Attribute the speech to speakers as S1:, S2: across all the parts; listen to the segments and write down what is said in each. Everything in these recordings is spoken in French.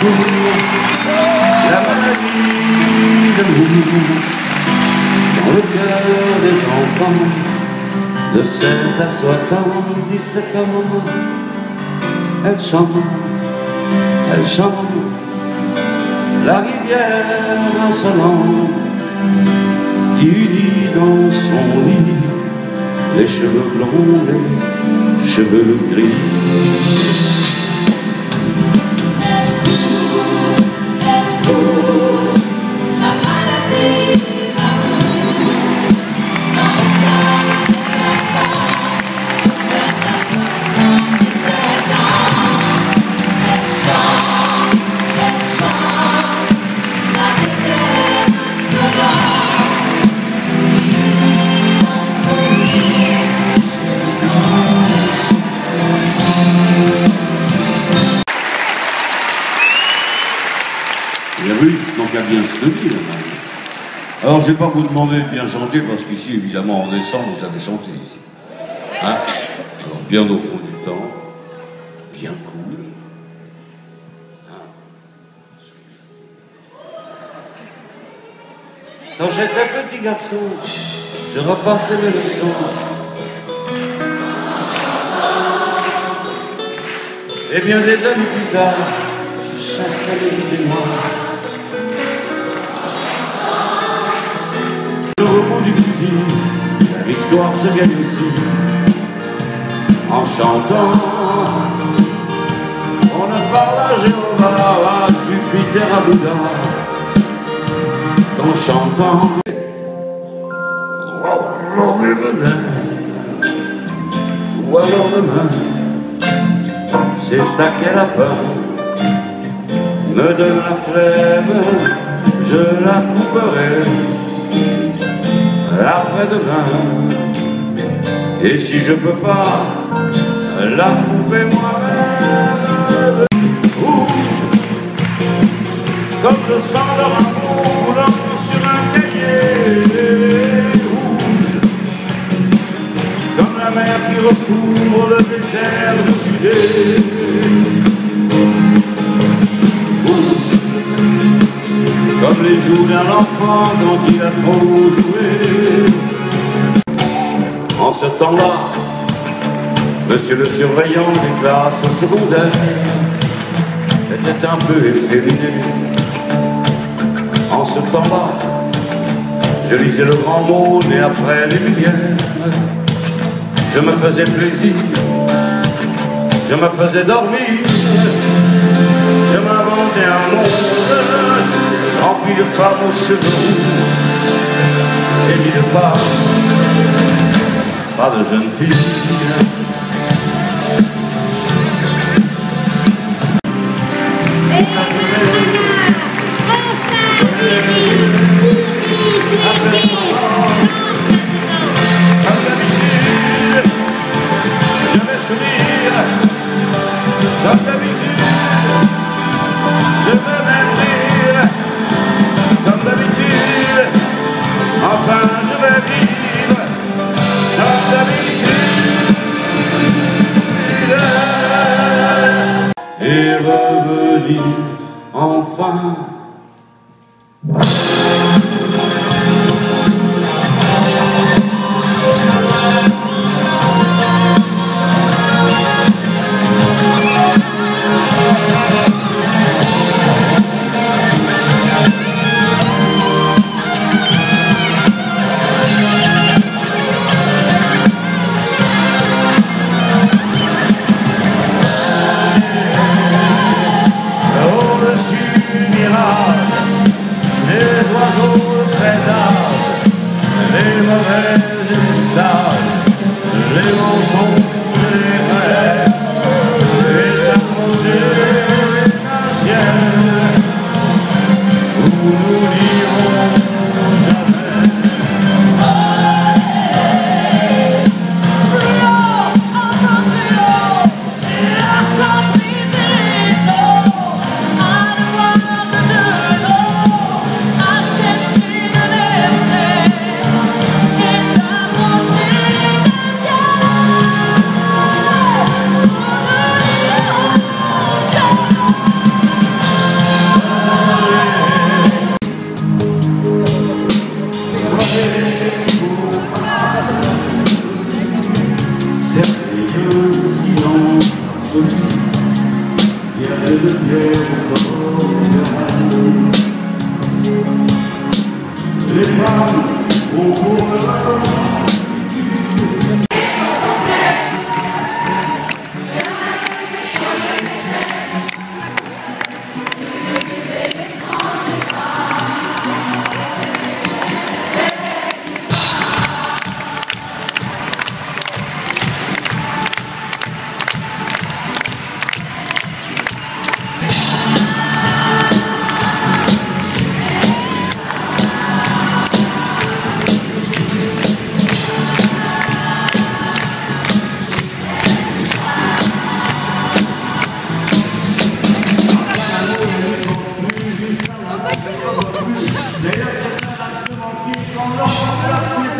S1: court, la maladie de l'amour dans le cœur des enfants de 7 à 77 ans. Elle chante, elle chante, la rivière insolente qui unit dans son lit les cheveux blonds, les cheveux gris. Les Russes n'ont qu'à bien se tenir. Alors, je ne vais pas vous demander de bien chanter, parce qu'ici, évidemment, en décembre, vous avez chanté ici. Hein Alors, bien au fond du temps, bien cool. Hein Quand j'étais petit garçon, je repassais mes leçons. Et bien des années plus tard, je chassais les mémoires. Le la victoire se gagne aussi en chantant. On ne parle à Jéhovah, à Jupiter, à Bouddha, qu'en chantant. Ou alors demain, c'est ça qu'elle a peur, me donne la flemme, je la couperai après-demain. Et si je peux pas la couper moi-même, rouge, comme le sang de amour sur un cahier, rouge, comme la mer qui recouvre le désert de Judée. Comme les joues d'un enfant quand il a trop joué. En ce temps-là, monsieur le surveillant des classes secondaires était un peu efféminé. En ce temps-là, je lisais le grand monde et après les lumières, je me faisais plaisir, je me faisais dormir, je m'inventais un monde de femmes aux cheveux roux. J'ai dit de femmes, pas de jeunes filles. Comme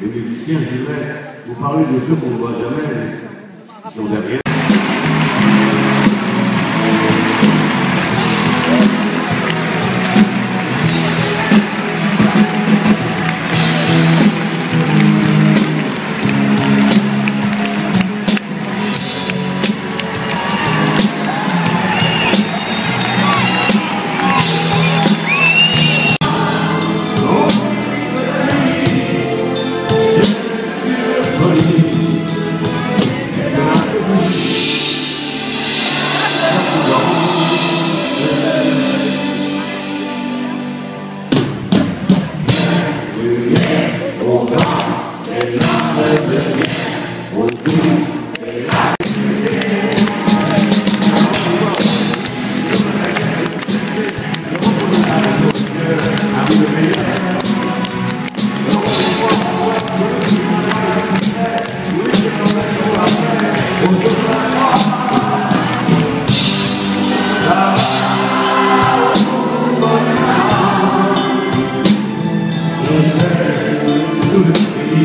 S1: les musiciens, je dirais, vous parlez de ceux qu'on ne voit jamais, mais qui sont derrière.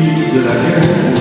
S2: de la guerre.